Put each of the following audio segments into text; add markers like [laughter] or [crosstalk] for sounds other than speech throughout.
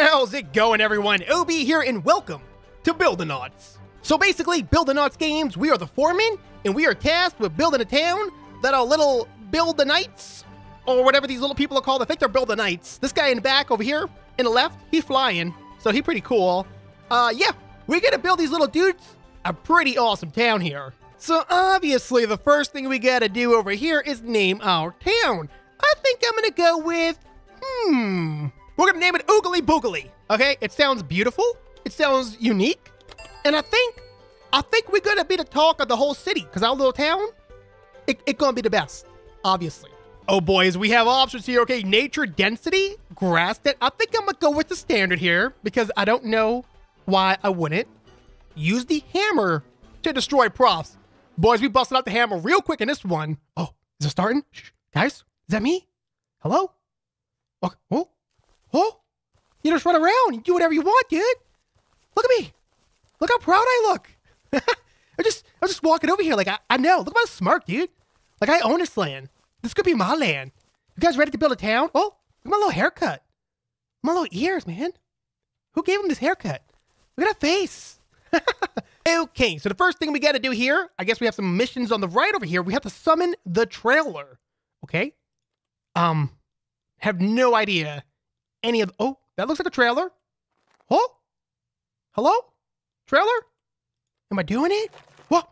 How's it going, everyone? OB here, and welcome to Buildanauts. So basically, Buildanauts games, we are the foreman, and we are tasked with building a town that our little Buildanites, or whatever these little people are called, I think they're Buildanites. This guy in the back over here, in the left, he's flying, so he pretty cool. Uh, yeah, we're gonna build these little dudes a pretty awesome town here. So obviously, the first thing we gotta do over here is name our town. I think I'm gonna go with, hmm, we're gonna name it Oogly Boogly. Okay, it sounds beautiful. It sounds unique, and I think, I think we're gonna be the talk of the whole city because our little town, it, it gonna be the best, obviously. Oh boys, we have options here. Okay, nature density, grass. That I think I'm gonna go with the standard here because I don't know why I wouldn't use the hammer to destroy profs. Boys, we busted out the hammer real quick in this one. Oh, is it starting? Shh, guys, is that me? Hello? Oh, oh, oh! You just run around. You do whatever you want, dude. Look at me. Look how proud I look. [laughs] I just, I was just walking over here like I, I know. Look my smart, dude. Like I own this land. This could be my land. You guys ready to build a town? Oh, look at my little haircut. My little ears, man. Who gave him this haircut? Look at that face. [laughs] okay, so the first thing we got to do here, I guess we have some missions on the right over here. We have to summon the trailer. Okay. Um, have no idea any of. Oh, that looks like a trailer. Oh, hello, trailer. Am I doing it? What?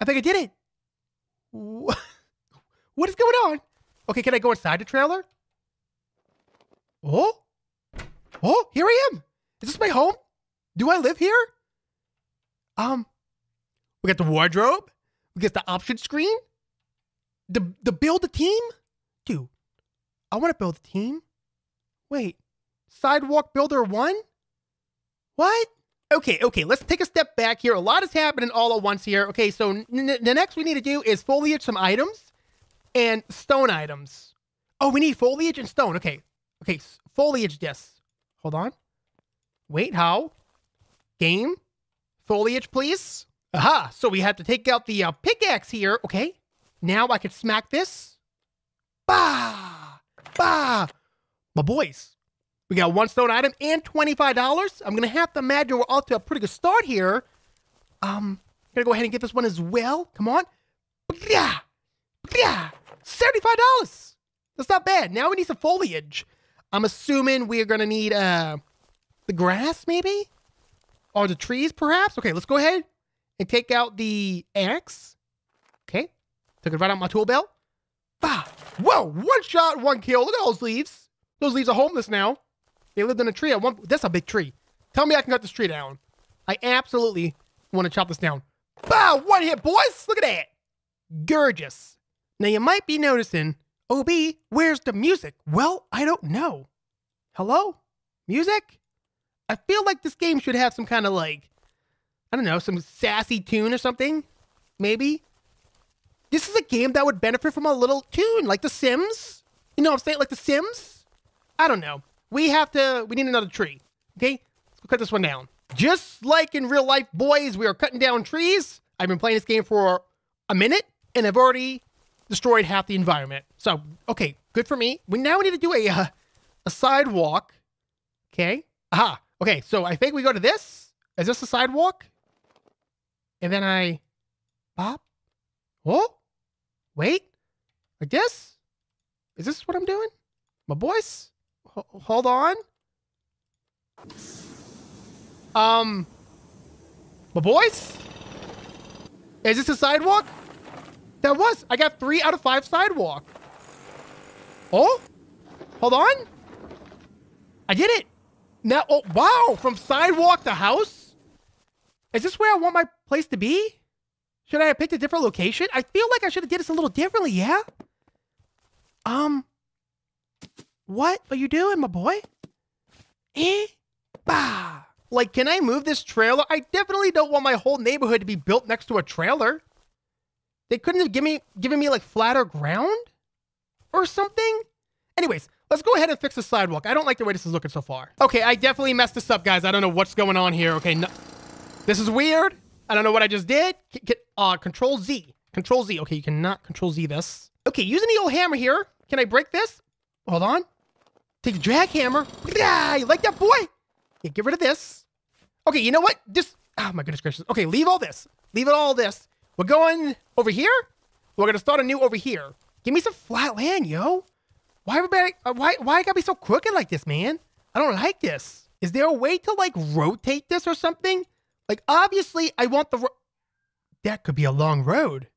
I think I did it. Wha- [laughs] What is going on? Okay, can I go inside the trailer? Oh, oh, here I am. Is this my home? Do I live here? Um, we got the wardrobe. We got the option screen. The the build a team, dude. I want to build a team. Wait, sidewalk builder one. What? Okay, okay. Let's take a step back here. A lot is happening all at once here. Okay, so n- the next we need to do is foliage some items and stone items. Oh, we need foliage and stone. Okay, okay. Foliage discs. Hold on. Wait, how? Game? Foliage, please. Aha, so we have to take out the uh, pickaxe here. Okay, now I can smack this. Bah! Bah! My boys, we got one stone item and $25. I'm going to have to imagine we're off to a pretty good start here. Um, gonna go ahead and get this one as well. Come on. Yeah! Yeah! $75! That's not bad. Now we need some foliage. I'm assuming we're gonna need, uh, the grass, maybe? Or the trees, perhaps? Okay, let's go ahead and take out the axe. Okay. Took it right out my tool belt. Bah! Whoa! One shot, one kill. Look at those leaves. Those leaves are homeless now. They lived in a tree at one. That's a big tree. Tell me I can cut this tree down. I absolutely want to chop this down. Bah! One hit, boys. Look at that. Gorgeous. Now you might be noticing, OB, where's the music? Well, I don't know. Hello? Music? I feel like this game should have some kind of like, I don't know, some sassy tune or something. Maybe. This is a game that would benefit from a little tune, like The Sims. You know what I'm saying? Like The Sims? I don't know. We have to, we need another tree. Okay? Let's go cut this one down. Just like in real life, boys, we are cutting down trees. I've been playing this game for a minute and I've already destroyed half the environment. So, okay, good for me. We now need to do a, uh, a sidewalk. Okay. Aha. Okay, so I think we go to this. Is this a sidewalk? And then I pop. Oh, wait. Like this? Is this what I'm doing? My boys? Ho- hold on. Um, my boys? Is this a sidewalk? That was. I got three out of five sidewalk. Oh, hold on. I did it. Now, oh, wow, from sidewalk to house? Is this where I want my place to be? Should I have picked a different location? I feel like I should have did this a little differently, yeah? Um, what are you doing, my boy? Eh? Bah. Like, can I move this trailer? I definitely don't want my whole neighborhood to be built next to a trailer. They couldn't have given me, given me like flatter ground or something? Anyways, let's go ahead and fix the sidewalk. I don't like the way this is looking so far. Okay, I definitely messed this up, guys. I don't know what's going on here. Okay, no, this is weird. I don't know what I just did. C- uh, control Z. Control Z. Okay, you cannot control Z this. Okay, using the old hammer here. Can I break this? Hold on. Take the jackhammer. Yeah, you like that, boy? Yeah, get rid of this. Okay, you know what? Just, oh my goodness gracious. Okay, leave all this. Leave it all this. We're going over here. We're going to start a new over here. Give me some flat land, yo. Why everybody, uh, why, why I gotta be so crooked like this, man? I don't like this. Is there a way to like rotate this or something? Like, obviously, I want the, that could be a long road.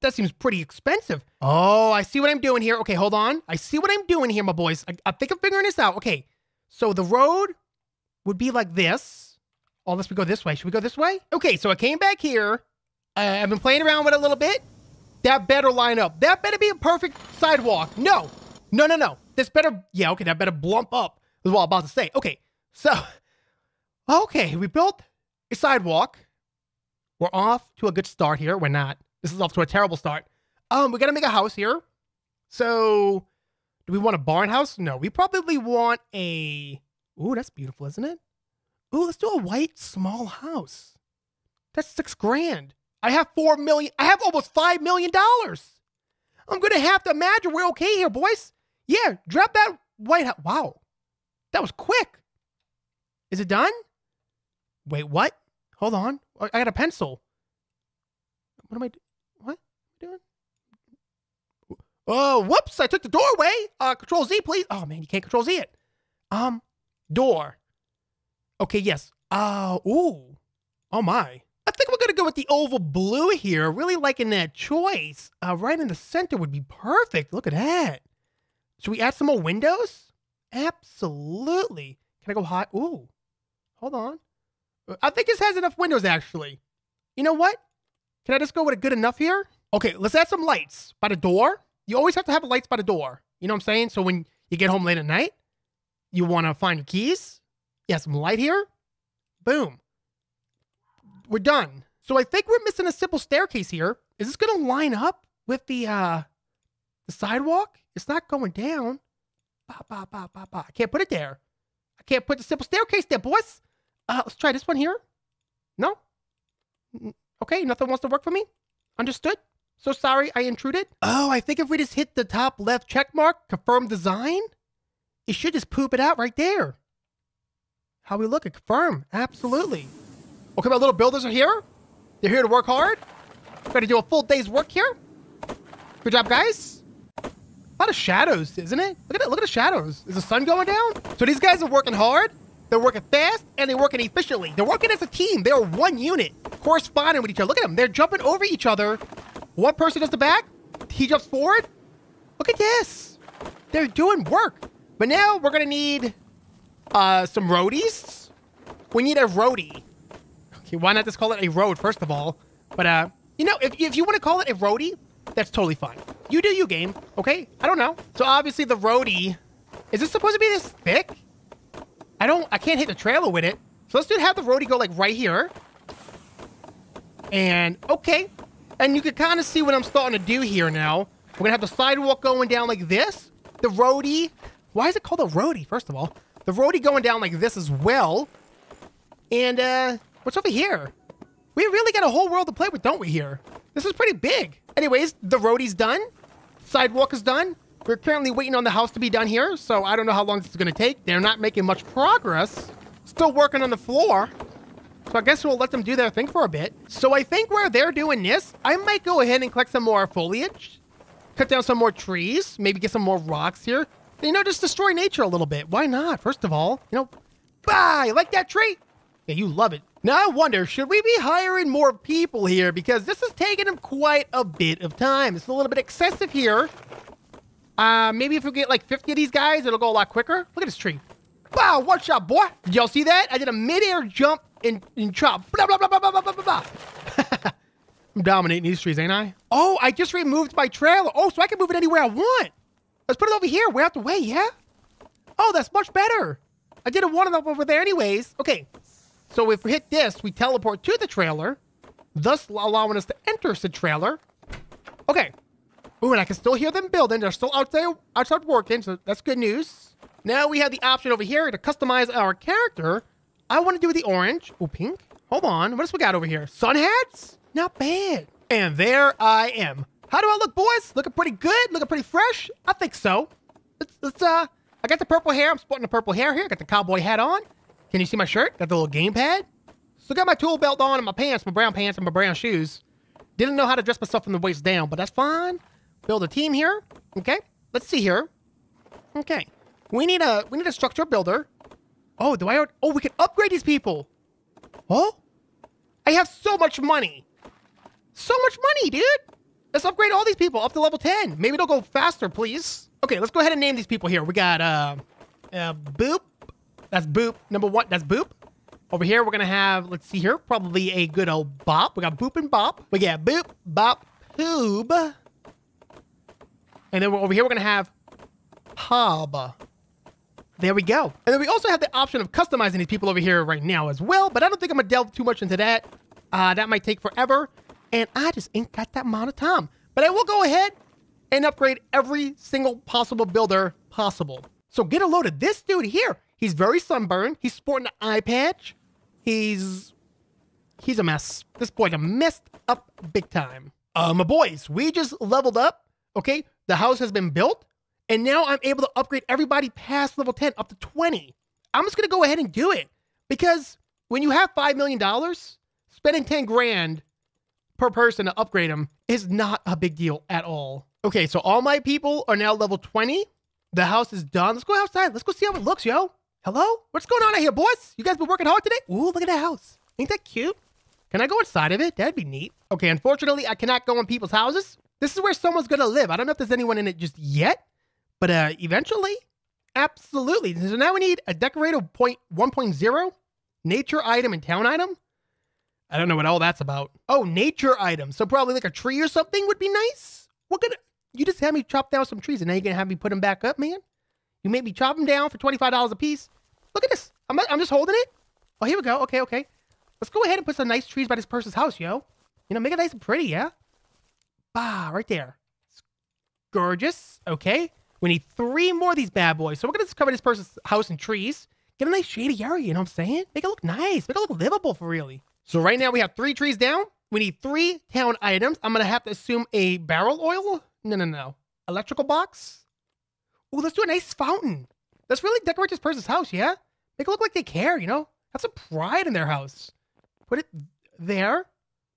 That seems pretty expensive. Oh, I see what I'm doing here. Okay, hold on. I see what I'm doing here, my boys. I, I think I'm figuring this out. Okay, so the road would be like this. Oh, unless we go this way. Should we go this way? Okay, so I came back here. Uh, I've been playing around with it a little bit. That better line up. That better be a perfect sidewalk. No, no, no, no. This better, yeah, okay, that better blump up, is what I'm about to say. Okay, so, [laughs] okay, we built a sidewalk. We're off to a good start here. We're not. This is off to a terrible start. Um, we gotta make a house here. So, do we want a barn house? No, we probably want a. Ooh, that's beautiful, isn't it? Ooh, let's do a white small house. That's six grand. I have four million. I have almost five million dollars. I'm gonna have to imagine we're okay here, boys. Yeah, drop that white house. Wow, that was quick. Is it done? Wait, what? Hold on. I got a pencil. What am I? Do- what am I doing? Oh, whoops! I took the doorway. Uh, control Z, please. Oh man, you can't control Z it. Um, door. Okay, yes. Uh, ooh. Oh my. I think we're gonna go with the oval blue here. Really liking that choice. Uh, right in the center would be perfect. Look at that. Should we add some more windows? Absolutely. Can I go high? Ooh. Hold on. Uh, I think this has enough windows actually. You know what? Can I just go with a good enough here? Okay, let's add some lights by the door. You always have to have a lights by the door. You know what I'm saying? So when you get home late at night, you want to find your keys. Yeah, some light here. Boom. We're done. So I think we're missing a simple staircase here. Is this going to line up with the uh the sidewalk? It's not going down. Ba, ba, ba, ba, ba. I can't put it there. I can't put the simple staircase there, boys. Uh, let's try this one here. No? Okay, nothing wants to work for me. Understood? So sorry I intruded. Oh, I think if we just hit the top left check mark, confirm design, it should just poop it out right there. How we look at confirm. Absolutely. Okay, my little builders are here. They're here to work hard. Got to do a full day's work here. Good job, guys. A lot of shadows, isn't it? Look at it. Look at the shadows. Is the sun going down? So these guys are working hard. They're working fast and they're working efficiently. They're working as a team. They're one unit, corresponding with each other. Look at them. They're jumping over each other. One person does the back. He jumps forward. Look at this. They're doing work. But now we're gonna need uh, some roadies. We need a roadie. Okay, why not just call it a road first of all? But uh, you know, if if you want to call it a roadie, that's totally fine. You do you, game. Okay, I don't know. So obviously the roadie is this supposed to be this thick? I don't. I can't hit the trailer with it. So let's just have the roadie go like right here. And okay, and you can kind of see what I'm starting to do here now. We're gonna have the sidewalk going down like this. The roadie. Why is it called a roadie? First of all, the roadie going down like this as well. And uh, what's over here? We really got a whole world to play with, don't we? Here, this is pretty big. Anyways, the roadie's done. Sidewalk is done. We're currently waiting on the house to be done here, so I don't know how long this is gonna take. They're not making much progress. Still working on the floor. So I guess we'll let them do their thing for a bit. So I think where they're doing this, I might go ahead and collect some more foliage, cut down some more trees, maybe get some more rocks here. You know, just destroy nature a little bit. Why not? First of all, you know, bah, you like that tree? Yeah, you love it. Now I wonder, should we be hiring more people here? Because this is taking them quite a bit of time. It's a little bit excessive here. Uh, maybe if we get like 50 of these guys, it'll go a lot quicker. Look at this tree. Wow, one shot, boy. Did y'all see that? I did a midair jump and, in chop. Blah, blah, blah, blah, blah, blah, blah, blah. [laughs] I'm dominating these trees, ain't I? Oh, I just removed my trailer. Oh, so I can move it anywhere I want. Let's put it over here. We're out the way, yeah? Oh, that's much better. I didn't want it up over there anyways. Okay, so if we hit this, we teleport to the trailer, thus allowing us to enter the trailer. Okay. Ooh, and I can still hear them building. They're still out there, outside working, so that's good news. Now we have the option over here to customize our character. I want to do the orange. Ooh, pink. Hold on. What else we got over here? Sun hats? Not bad. And there I am. How do I look, boys? Looking pretty good? Looking pretty fresh? I think so. Let's, let's uh, I got the purple hair. I'm sporting the purple hair here. Got the cowboy hat on. Can you see my shirt? Got the little gamepad. So got my tool belt on and my pants, my brown pants and my brown shoes. Didn't know how to dress myself from the waist down, but that's fine. Build a team here. Okay. Let's see here. Okay. We need a we need a structure builder. Oh, do I oh we can upgrade these people. Oh? I have so much money. So much money, dude. Let's upgrade all these people up to level 10. Maybe they'll go faster, please. Okay, let's go ahead and name these people here. We got uh, uh Boop. That's Boop. Number one, that's Boop. Over here, we're gonna have, let's see here, probably a good old Bop. We got Boop and Bop. We got Boop, Bop, Poob. And then over here, we're gonna have Hob. There we go. And then we also have the option of customizing these people over here right now as well, but I don't think I'm gonna delve too much into that. Uh, that might take forever, and I just ain't got that amount of time. But I will go ahead and upgrade every single possible builder possible. So get a load of this dude here. He's very sunburned. He's sporting an eye patch. He's he's a mess. This boy's a messed up big time. Uh, my boys, we just leveled up. Okay, the house has been built, and now I'm able to upgrade everybody past level 10 up to 20. I'm just gonna go ahead and do it because when you have five million dollars, spending 10 grand per person to upgrade them is not a big deal at all. Okay, so all my people are now level 20. The house is done. Let's go outside. Let's go see how it looks, yo. Hello? What's going on out here, boys? You guys been working hard today? Ooh, look at that house. Ain't that cute? Can I go inside of it? That'd be neat. Okay, unfortunately, I cannot go in people's houses. This is where someone's gonna live. I don't know if there's anyone in it just yet, but uh, eventually, absolutely. So now we need a decorative point 1.0, nature item, and town item. I don't know what all that's about. Oh, nature item. So probably like a tree or something would be nice. What could you just have me chop down some trees and now you're gonna have me put them back up, man? You made me chop them down for $25 a piece. Look at this. I'm, I'm just holding it. Oh, here we go. Okay, okay. Let's go ahead and put some nice trees by this person's house, yo. You know, make it nice and pretty, yeah? Bah, right there. It's gorgeous. Okay. We need three more of these bad boys. So we're going to cover this person's house in trees. Get a nice shady area, you know what I'm saying? Make it look nice. Make it look livable for really. So right now we have three trees down. We need three town items. I'm going to have to assume a barrel oil. No, no, no. Electrical box. Ooh, let's do a nice fountain. Let's really decorate this person's house, yeah? Make it look like they care, you know? Have some pride in their house. Put it there.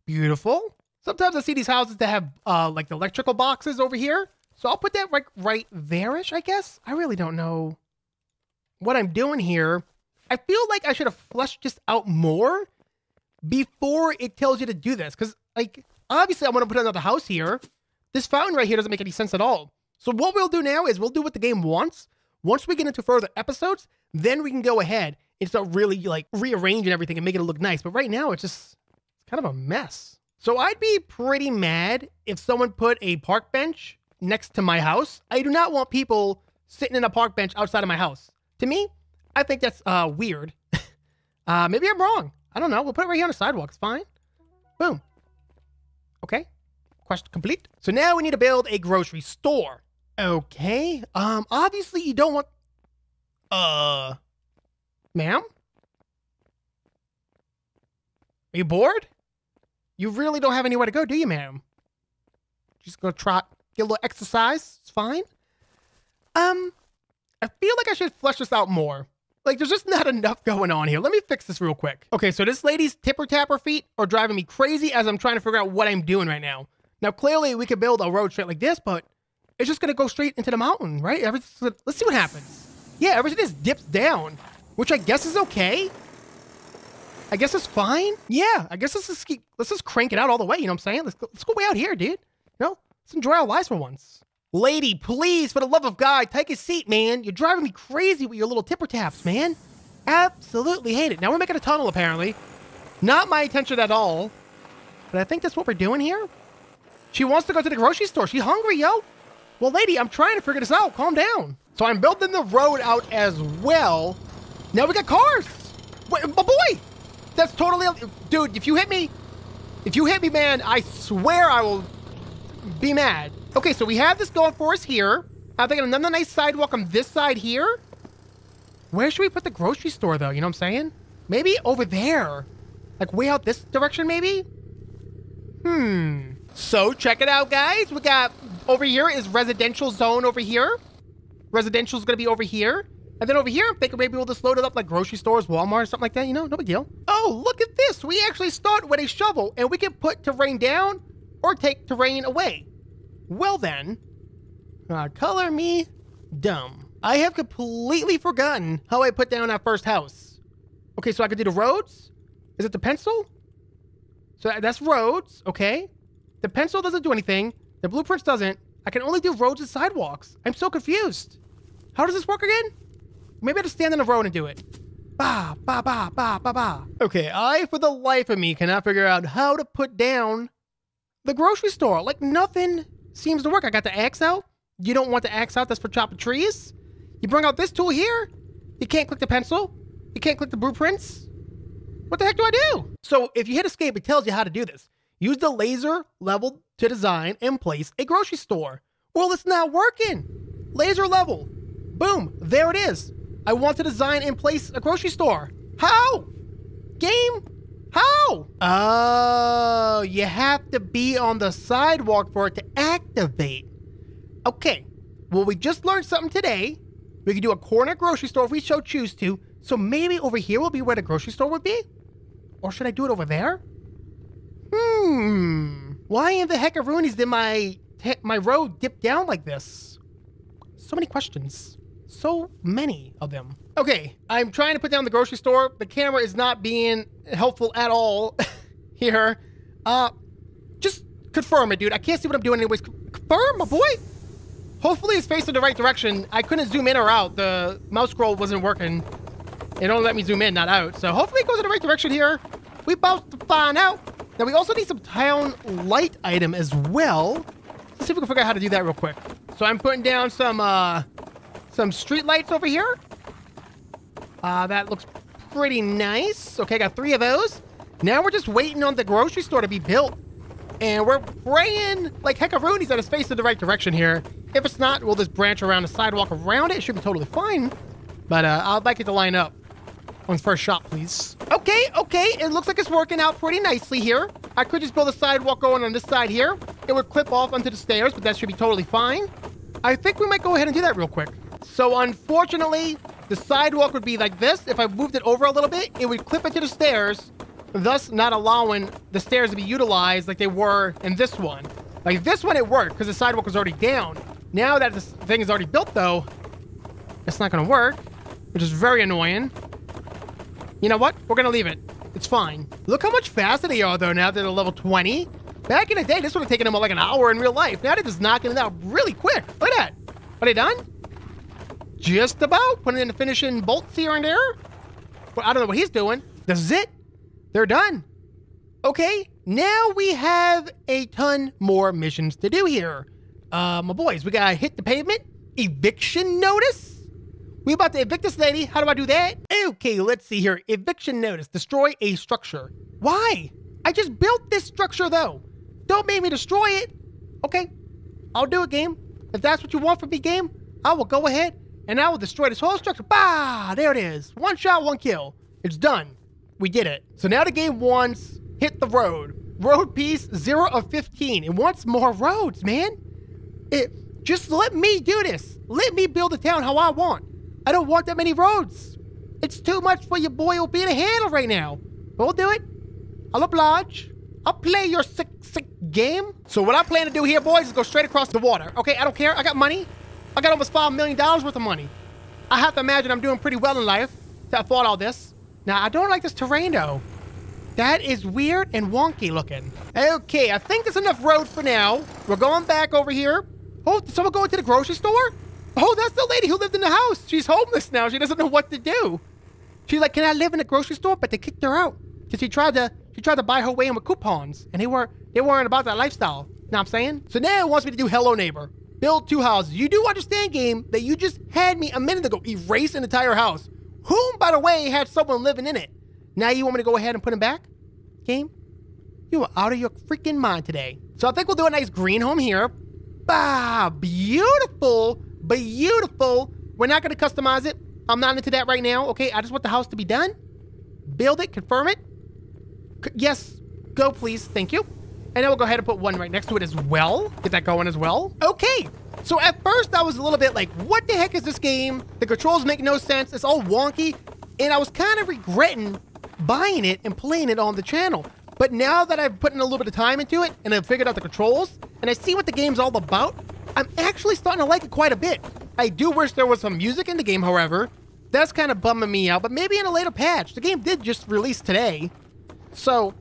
Beautiful. Sometimes I see these houses that have uh, like the electrical boxes over here. So I'll put that right, right there-ish, I guess. I really don't know what I'm doing here. I feel like I should have flushed this out more before it tells you to do this. Because, like, obviously I want to put another house here. This fountain right here doesn't make any sense at all. So what we'll do now is we'll do what the game wants. Once we get into further episodes, then we can go ahead and start really like rearranging everything and making it look nice. But right now, it's just it's kind of a mess. So I'd be pretty mad if someone put a park bench next to my house. I do not want people sitting in a park bench outside of my house. To me, I think that's uh, weird. [laughs] uh, maybe I'm wrong. I don't know. We'll put it right here on the sidewalk. It's fine. Boom. Okay. Question complete. So now we need to build a grocery store. Okay. Um, obviously you don't want uh ma'am? Are you bored? You really don't have anywhere to go, do you, ma'am? Just gonna trot, get a little exercise. It's fine. Um, I feel like I should flesh this out more. Like, there's just not enough going on here. Let me fix this real quick. Okay, so this lady's tipper tapper feet are driving me crazy as I'm trying to figure out what I'm doing right now. Now, clearly, we could build a road straight like this, but it's just gonna go straight into the mountain, right? Everything, let's see what happens. Yeah, everything just dips down, which I guess is okay. I guess it's fine. Yeah, I guess let's just keep, let's just crank it out all the way. You know what I'm saying? Let's go, let's go way out here, dude. You know, let's enjoy our lives for once. Lady, please, for the love of God, take a seat, man. You're driving me crazy with your little tipper taps, man. Absolutely hate it. Now we're making a tunnel, apparently. Not my intention at all. But I think that's what we're doing here. She wants to go to the grocery store. She's hungry, yo. Well, lady, I'm trying to figure this out. Calm down. So I'm building the road out as well. Now we got cars. Wait, my boy. That's totally... Dude, if you hit me... If you hit me, man, I swear I will be mad. Okay, so we have this going for us here. I'm thinking another nice sidewalk on this side here. Where should we put the grocery store, though? You know what I'm saying? Maybe over there. Like way out this direction, maybe? Hmm. So check it out, guys. We got over here is residential zone over here. Residential is gonna be over here. And then over here, I'm thinking maybe we'll just load it up like grocery stores, Walmart, or something like that. You know, no big deal. Oh, look at this. We actually start with a shovel and we can put terrain down or take terrain away. Well then, uh, color me dumb. I have completely forgotten how I put down that first house. Okay, so I could do the roads. Is it the pencil? So that's roads, okay. The pencil doesn't do anything. The blueprints doesn't. I can only do roads and sidewalks. I'm so confused. How does this work again? Maybe I just stand on the road and do it. Ba, ba, ba, ba, ba, ba. Okay, I, for the life of me, cannot figure out how to put down the grocery store. Like, nothing seems to work. I got the axe out. You don't want the axe out. That's for chopping trees. You bring out this tool here. You can't click the pencil. You can't click the blueprints. What the heck do I do? So if you hit escape, it tells you how to do this. Use the laser level to design and place a grocery store. Well, it's not working. Laser level. Boom. There it is. I want to design and place a grocery store. How? Game? How? Oh, you have to be on the sidewalk for it to activate. Okay. Well, we just learned something today. We can do a corner grocery store if we so choose to. So maybe over here will be where the grocery store would be? Or should I do it over there? Hmm. Why in the heckaroonies did my my road dip down like this? So many questions. So many of them. Okay, I'm trying to put down the grocery store. The camera is not being helpful at all [laughs] here. Uh, just confirm it, dude. I can't see what I'm doing anyways. Confirm, my boy. Hopefully it's facing the right direction. I couldn't zoom in or out. The mouse scroll wasn't working. It only let me zoom in, not out. So hopefully it goes in the right direction here. We about to find out. Now we also need some town light item as well. Let's see if we can figure out how to do that real quick. So I'm putting down some uh some street lights over here. Uh that looks pretty nice. Okay, got three of those. Now we're just waiting on the grocery store to be built. And we're praying like heckaroonies that it's facing the right direction here. If it's not, we'll just branch around the sidewalk around it. It should be totally fine. But uh, I'd like it to line up on first shot, please. Okay, okay. It looks like it's working out pretty nicely here. I could just build a sidewalk going on this side here. It would clip off onto the stairs, but that should be totally fine. I think we might go ahead and do that real quick. So unfortunately, the sidewalk would be like this. If I moved it over a little bit, it would clip into the stairs, thus not allowing the stairs to be utilized like they were in this one. Like this one, it worked because the sidewalk was already down. Now that this thing is already built, though, it's not going to work, which is very annoying. You know what? We're going to leave it. It's fine. Look how much faster they are, though, now that they're level 20. Back in the day, this would have taken them like an hour in real life. Now they're just knocking it out really quick. Look at that. Are they done? Just about. Putting in the finishing bolts here and there. Well, I don't know what he's doing. This is it. They're done. Okay, now we have a ton more missions to do here. Uh, my boys, we gotta hit the pavement. Eviction notice. We about to evict this lady. How do I do that? Okay, let's see here. Eviction notice. Destroy a structure. Why? I just built this structure though. Don't make me destroy it. Okay, I'll do it, game. If that's what you want from me, game, I will go ahead and I will destroy this whole structure. Bah! There it is. One shot, one kill. It's done. We did it. So now the game wants hit the road. Road piece, 0 of 15. It wants more roads, man. It just let me do this. Let me build a town how I want. I don't want that many roads. It's too much for your boy be to handle right now. But we'll do it. I'll oblige. I'll play your sick, sick game. So what I plan to do here, boys, is go straight across the water. Okay, I don't care. I got money. I got almost $5 million worth of money. I have to imagine I'm doing pretty well in life to afford all this. Now, I don't like this terrain, though. That is weird and wonky looking. Okay, I think there's enough road for now. We're going back over here. Oh, did someone go into the grocery store? Oh, that's the lady who lived in the house. She's homeless now. She doesn't know what to do. She's like, can I live in a grocery store? But they kicked her out because she tried to she tried to buy her way in with coupons, and they weren't they weren't about that lifestyle. Know what I'm saying? So now it wants me to do Hello Neighbor. Build two houses. You do understand, game, that you just had me a minute ago erase an entire house. Whom, by the way, had someone living in it. Now you want me to go ahead and put him back? Game? You are out of your freaking mind today. So I think we'll do a nice green home here. Bah, beautiful, beautiful. We're not going to customize it. I'm not into that right now. Okay, I just want the house to be done. Build it, confirm it. C yes, go please. Thank you. And then we'll go ahead and put one right next to it as well. Get that going as well. Okay. So at first I was a little bit like, what the heck is this game? The controls make no sense. It's all wonky. And I was kind of regretting buying it and playing it on the channel. But now that I've put in a little bit of time into it and I've figured out the controls and I see what the game's all about, I'm actually starting to like it quite a bit. I do wish there was some music in the game, however. That's kind of bumming me out, but maybe in a later patch. The game did just release today. So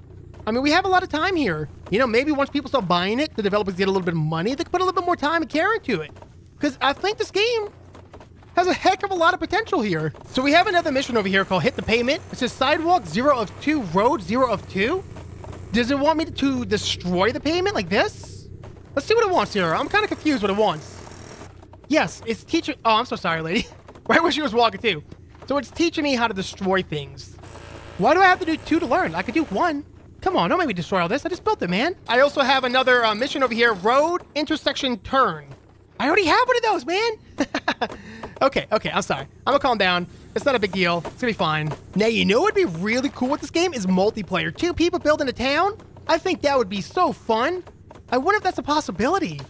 I mean, we have a lot of time here. You know, maybe once people start buying it, the developers get a little bit of money, they can put a little bit more time and care into it. Because I think this game has a heck of a lot of potential here. So we have another mission over here called Hit the Pavement. It says Sidewalk 0 of 2, Road 0 of 2. Does it want me to destroy the payment like this? Let's see what it wants here. I'm kind of confused what it wants. Yes, it's teaching... Oh, I'm so sorry, lady. [laughs] right where she was walking to. So it's teaching me how to destroy things. Why do I have to do two to learn? I could do one. Come on, don't make me destroy all this. I just built it, man. I also have another uh, mission over here. Road, intersection, turn. I already have one of those, man. [laughs] okay, okay, I'm sorry. I'm gonna calm down. It's not a big deal. It's gonna be fine. Now, you know what would be really cool with this game is multiplayer. Two people building a town? I think that would be so fun. I wonder if that's a possibility.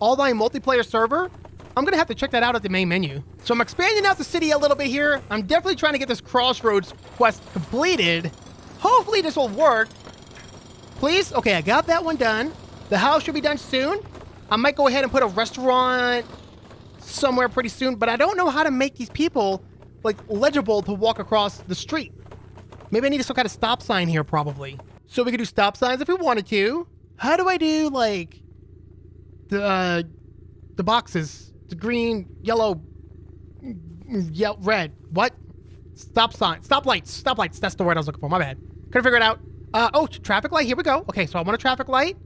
Online multiplayer server? I'm gonna have to check that out at the main menu. So I'm expanding out the city a little bit here. I'm definitely trying to get this Crossroads quest completed. Hopefully this will work. Please? Okay, I got that one done. The house should be done soon. I might go ahead and put a restaurant somewhere pretty soon, but I don't know how to make these people like legible to walk across the street. Maybe I need some kind of stop sign here, probably. So we could do stop signs if we wanted to. How do I do like the uh, the boxes? The green, yellow, yellow, red. What? Stop sign. Stop lights. Stop lights. That's the word I was looking for. My bad. Couldn't figure it out. Uh, oh, traffic light. Here we go. Okay, so I want a traffic light.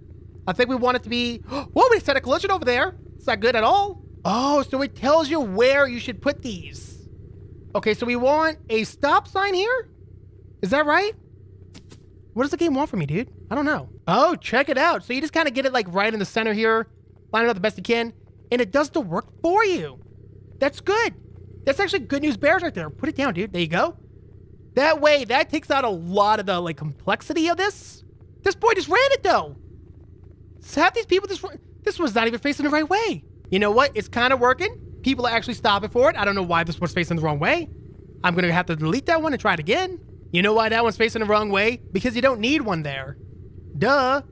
I think we want it to be... [gasps] Whoa, we set a collision over there. It's not good at all. Oh, so it tells you where you should put these. Okay, so we want a stop sign here? Is that right? What does the game want from me, dude? I don't know. Oh, check it out. So you just kind of get it like right in the center here, line it up the best you can, and it does the work for you. That's good. That's actually good news bears right there. Put it down, dude. There you go. That way, that takes out a lot of the like complexity of this. This boy just ran it though. So have these people just this was not even facing the right way. You know what? It's kind of working. People are actually stopping for it. I don't know why this was facing the wrong way. I'm gonna have to delete that one and try it again. You know why that one's facing the wrong way? Because you don't need one there. Duh.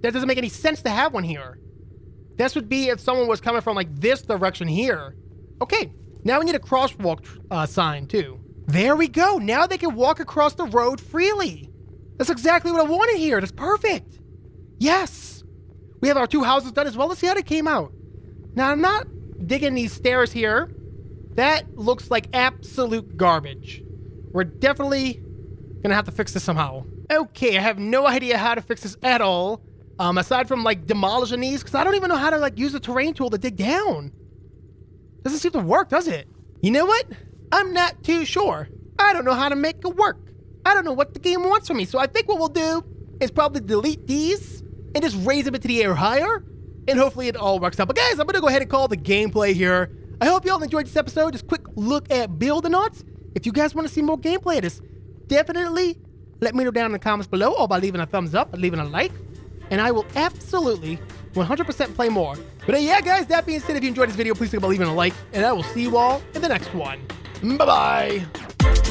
That doesn't make any sense to have one here. This would be if someone was coming from like this direction here. Okay, now we need a crosswalk uh, sign too. There we go. Now they can walk across the road freely. That's exactly what I wanted here. That's perfect. Yes. We have our two houses done as well. Let's see how they came out. Now, I'm not digging these stairs here. That looks like absolute garbage. We're definitely gonna have to fix this somehow. Okay, I have no idea how to fix this at all. Um, aside from like demolishing these, because I don't even know how to like use the terrain tool to dig down. Doesn't seem to work, does it? You know what? I'm not too sure. I don't know how to make it work. I don't know what the game wants from me. So I think what we'll do is probably delete these and just raise them into the air higher. And hopefully it all works out. But guys, I'm to go ahead and call the gameplay here. I hope you all enjoyed this episode. Just quick look at Buildanauts. If you guys want to see more gameplay of this, definitely let me know down in the comments below or by leaving a thumbs up leaving a like. And I will absolutely 100% play more. But uh, yeah, guys, that being said, if you enjoyed this video, please think about leaving a like. And I will see you all in the next one. Bye bye.